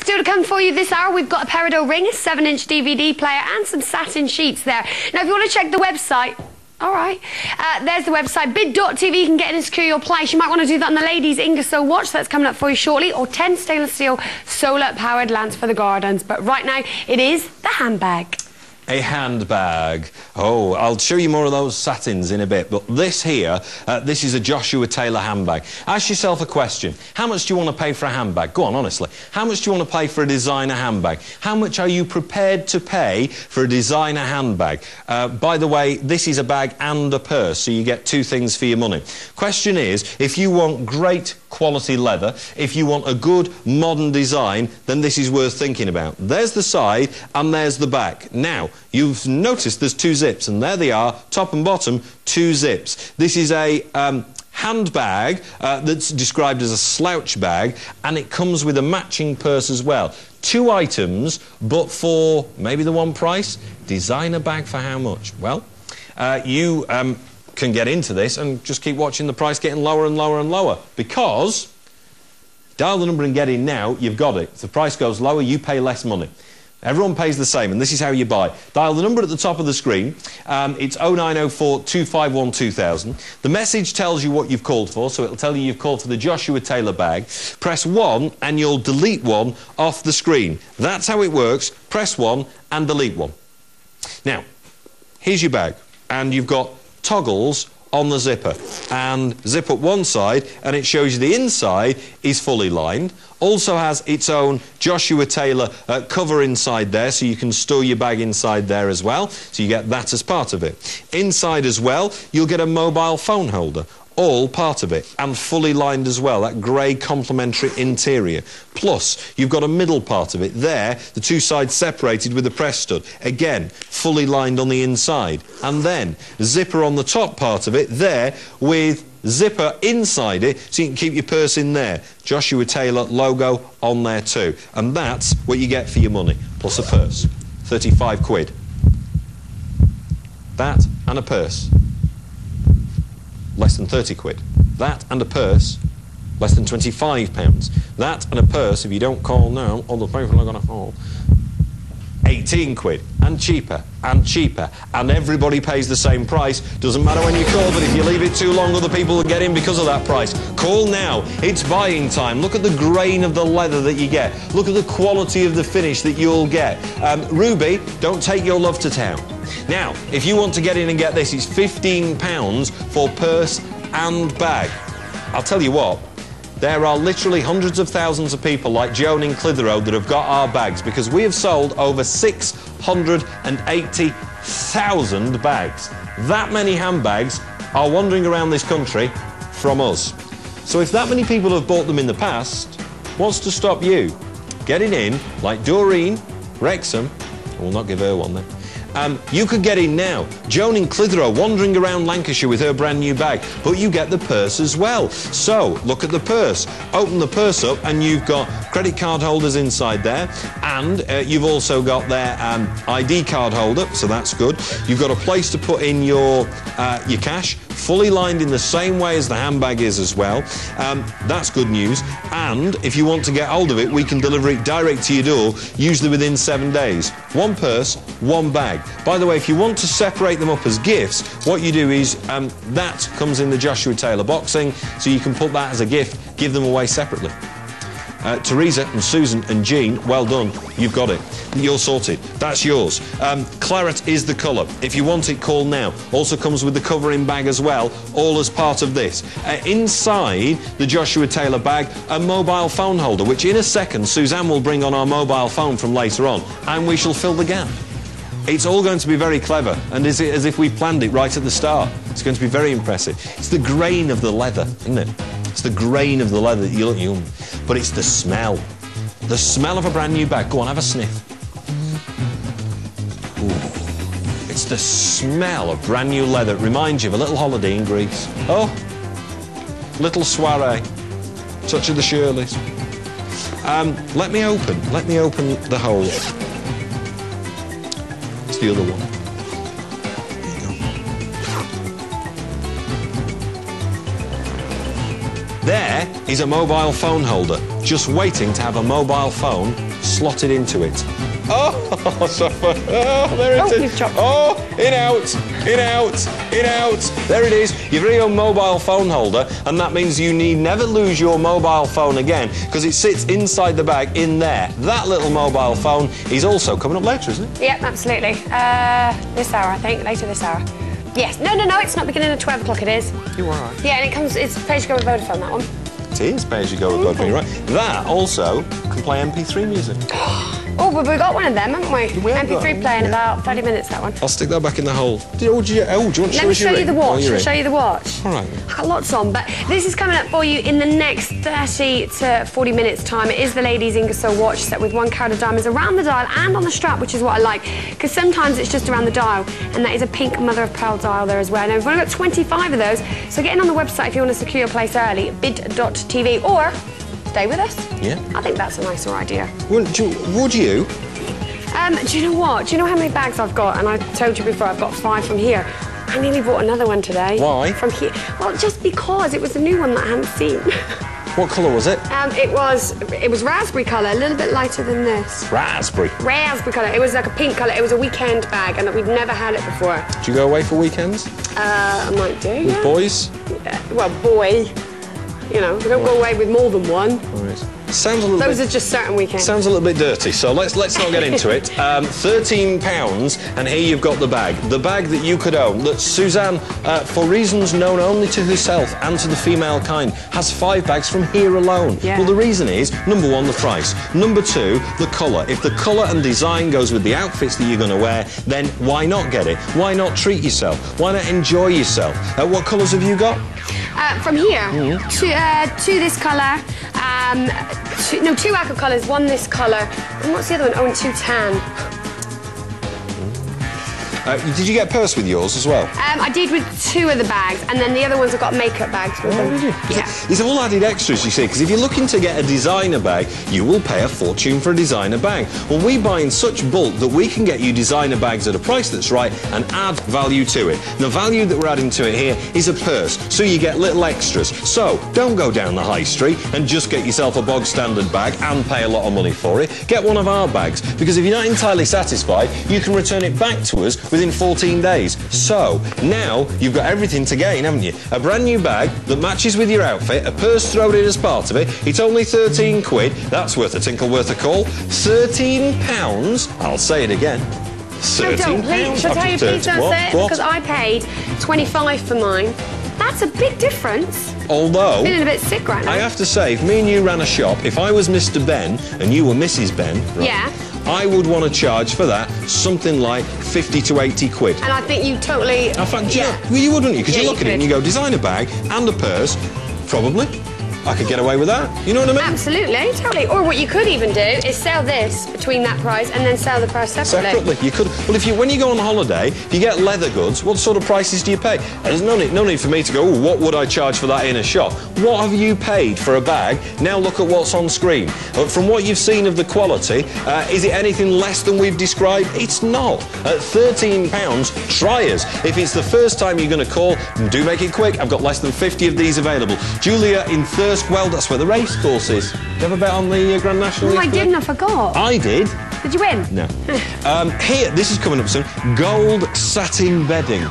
Still to come for you this hour, we've got a Peridot ring, a 7-inch DVD player, and some satin sheets there. Now, if you want to check the website, all right. Uh, there's the website, bid.tv. You can get in and secure your place. You might want to do that on the ladies' Ingersoll watch. That's coming up for you shortly. Or 10 stainless steel solar-powered lamps for the gardens. But right now, it is the handbag a handbag. Oh, I'll show you more of those satins in a bit, but this here, uh, this is a Joshua Taylor handbag. Ask yourself a question. How much do you want to pay for a handbag? Go on, honestly. How much do you want to pay for a designer handbag? How much are you prepared to pay for a designer handbag? Uh, by the way, this is a bag and a purse, so you get two things for your money. Question is, if you want great quality leather, if you want a good modern design, then this is worth thinking about. There's the side and there's the back. Now, you've noticed there's two zips, and there they are, top and bottom, two zips. This is a um, handbag uh, that's described as a slouch bag, and it comes with a matching purse as well. Two items, but for maybe the one price. Designer bag for how much? Well, uh, you um, can get into this and just keep watching the price getting lower and lower and lower because dial the number and get in now, you've got it. If the price goes lower, you pay less money. Everyone pays the same, and this is how you buy. Dial the number at the top of the screen. Um, it's 0904 251 2000. The message tells you what you've called for, so it'll tell you you've called for the Joshua Taylor bag. Press 1 and you'll delete one off the screen. That's how it works. Press 1 and delete one. Now, here's your bag, and you've got toggles on the zipper. And zip up one side and it shows you the inside is fully lined. Also has its own Joshua Taylor uh, cover inside there so you can store your bag inside there as well. So you get that as part of it. Inside as well you'll get a mobile phone holder all part of it and fully lined as well, that grey complementary interior. Plus, you've got a middle part of it there, the two sides separated with a press stud. Again, fully lined on the inside. And then, zipper on the top part of it there with zipper inside it so you can keep your purse in there. Joshua Taylor logo on there too. And that's what you get for your money, plus a purse. 35 quid. That and a purse less than 30 quid. That and a purse, less than 25 pounds. That and a purse, if you don't call now, all the people are going to call, 18 quid. And cheaper and cheaper. And everybody pays the same price. Doesn't matter when you call but if you leave it too long other people will get in because of that price. Call now. It's buying time. Look at the grain of the leather that you get. Look at the quality of the finish that you'll get. Um, ruby don't take your love to town now, if you want to get in and get this, it's £15 for purse and bag. I'll tell you what, there are literally hundreds of thousands of people like Joan in Clitheroe that have got our bags because we have sold over 680,000 bags. That many handbags are wandering around this country from us. So if that many people have bought them in the past, what's to stop you? Getting in, like Doreen, Wrexham, we'll not give her one then, um, you could get in now. Joan in Clitheroe wandering around Lancashire with her brand new bag, but you get the purse as well. So look at the purse. Open the purse up and you've got credit card holders inside there and uh, you've also got their um, ID card holder, so that's good. You've got a place to put in your, uh, your cash, fully lined in the same way as the handbag is as well. Um, that's good news. And if you want to get hold of it, we can deliver it direct to your door, usually within seven days. One purse, one bag. By the way, if you want to separate them up as gifts, what you do is um, that comes in the Joshua Taylor boxing, so you can put that as a gift, give them away separately. Uh, Teresa and Susan and Jean, well done. You've got it. You're sorted. That's yours. Um, claret is the colour. If you want it, call now. Also comes with the covering bag as well, all as part of this. Uh, inside the Joshua Taylor bag, a mobile phone holder, which in a second Suzanne will bring on our mobile phone from later on, and we shall fill the gap. It's all going to be very clever, and as, as if we planned it right at the start. It's going to be very impressive. It's the grain of the leather, isn't it? It's the grain of the leather that you look young, but it's the smell. The smell of a brand new bag. Go on, have a sniff. Ooh. It's the smell of brand new leather. It reminds you of a little holiday in Greece. Oh, little soiree. Touch of the Shirleys. Um, let me open, let me open the hole It's the other one. There is a mobile phone holder, just waiting to have a mobile phone slotted into it. Oh, oh there it Oh, is. Oh, in out, in out, in out. There it is. You've got your mobile phone holder, and that means you need never lose your mobile phone again because it sits inside the bag in there. That little mobile phone is also coming up later, isn't it? Yep, absolutely. Uh, this hour, I think. Later this hour. Yes. No, no, no. It's not beginning at 12 o'clock. It is. You are. Yeah, and it comes. It's page go with Vodafone. That one. It is pay as you go with Vodafone, right? That also can play MP3 music. Oh, but we got one of them, haven't we? We have MP3 one, player in yeah. about 30 minutes. That one. I'll stick that back in the hole. Do, oh, do you, oh, do you want to Let show me show you ring? the watch. I'll show you the watch. All right. I've got lots on, but this is coming up for you in the next 30 to 40 minutes time. It is the ladies Ingersoll watch set with one carat of diamonds around the dial and on the strap, which is what I like, because sometimes it's just around the dial, and that is a pink mother of pearl dial there as well. Now, we've only got 25 of those, so get in on the website if you want to secure your place early, bid.tv, or stay with us. Yeah. I think that's a nicer idea. Would you? Would you? Um, do you know what? Do you know how many bags I've got? And I told you before, I've got five from here. I nearly bought another one today. Why? From here. Well, just because it was a new one that I hadn't seen. What colour was it? um, it was it was raspberry colour, a little bit lighter than this. Raspberry. Raspberry colour. It was like a pink colour. It was a weekend bag, and we'd never had it before. Do you go away for weekends? Uh, I might do. Yeah. Boys? Uh, well, boy. You know, we don't go away with more than one. Sounds a little Those bit... are just certain weekends. Sounds a little bit dirty, so let's let's not get into it. Um, Thirteen pounds, and here you've got the bag, the bag that you could own. That Suzanne, uh, for reasons known only to herself and to the female kind, has five bags from here alone. Yeah. Well, the reason is number one, the price. Number two, the colour. If the colour and design goes with the outfits that you're going to wear, then why not get it? Why not treat yourself? Why not enjoy yourself? Uh, what colours have you got? Uh, from here Mm-hmm. to uh, to this colour, um, to, no, two aqua colours, one this colour, and what's the other one? Oh, and two tan. Uh, did you get a purse with yours as well? Um, I did with two of the bags, and then the other ones have got makeup bags with them. Yeah. These are all added extras, you see, because if you're looking to get a designer bag, you will pay a fortune for a designer bag. Well, we buy in such bulk that we can get you designer bags at a price that's right and add value to it. The value that we're adding to it here is a purse, so you get little extras. So don't go down the high street and just get yourself a bog standard bag and pay a lot of money for it. Get one of our bags, because if you're not entirely satisfied, you can return it back to us within 14 days. So now you've got everything to gain, haven't you? A brand new bag that matches with your outfit, a purse thrown in as part of it. It's only 13 quid. That's worth a tinkle, worth a call. 13 pounds. I'll say it again. No, 13 don't, please. pounds. Shall I tell you, please don't what? say it? What? Because I paid 25 for mine. That's a big difference. Although. Feeling a bit sick right now. I have to say, if me and you ran a shop, if I was Mr. Benn and you were Mrs. Benn, right, Yeah. I would want to charge for that something like 50 to 80 quid. and I think you totally. In fact, yeah. yeah. well, you wouldn't you? Because Yeah, you you look at it and you could. go, designer bag and a purse, probably. I could get away with that. You know what I mean? Absolutely, totally. Or what you could even do is sell this between that price and then sell the purse separately. Separately, you could. Well, if you when you go on holiday, if you get leather goods, what sort of prices do you pay? There's no need, no need for me to go. "Ooh, what would I charge for that in a shop? What have you paid for a bag? Now look at what's on screen. Uh, From what you've seen of the quality, uh, is it anything less than we've described? It's not. At 13 pounds, try us. If it's the first time you're going to call, do make it quick. I've got less than 50 of these available. Julia in Thirstwell, that's where the race course is. You ever bet on the uh, Grand National? Oh, I didn't, I forgot. I did. Did you win? No. um, here, this is coming up soon. Gold satin bedding.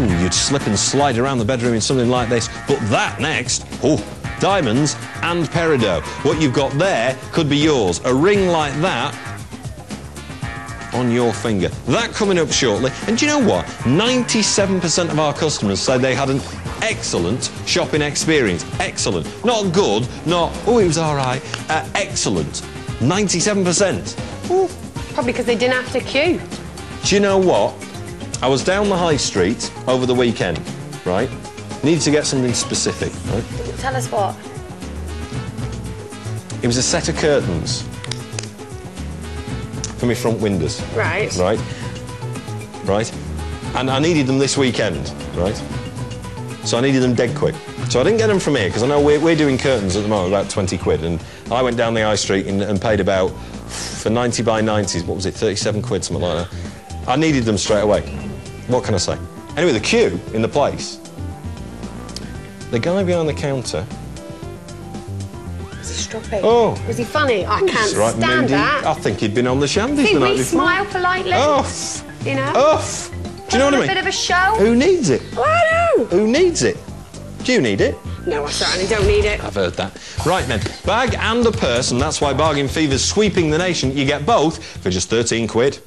Ooh, you'd slip and slide around the bedroom in something like this. But that next, oh, diamonds and peridot. What you've got there could be yours. A ring like that on your finger. That coming up shortly. And do you know what? 97% of our customers said they had an excellent shopping experience. Excellent. Not good, not, oh, it was all right. Uh, excellent. 97%. Ooh. Probably because they didn't have to queue. Do you know what? I was down the high street over the weekend, right? Needed to get something specific, right? Tell us what. It was a set of curtains for my front windows. Right. Right? Right? And I needed them this weekend, right? So I needed them dead quick. So I didn't get them from here because I know we're, we're doing curtains at the moment, about 20 quid. And I went down the high street and, and paid about, for 90 by 90s, what was it, 37 quid, something like that. I needed them straight away. What can I say? Anyway, the queue in the place, the guy behind the counter Stroppy. Oh. Was he funny? I can't right, stand Mindy. that. I think he'd been on the See, the night we before. smile politely. Off. Oh. You know? Off. Do you know what I mean? A bit of a show. Who needs it? I know. Who needs it? Do you need it? No, I certainly don't need it. I've heard that. Right then, bag and a purse, and that's why Bargain Fever's sweeping the nation. You get both for just 13 quid.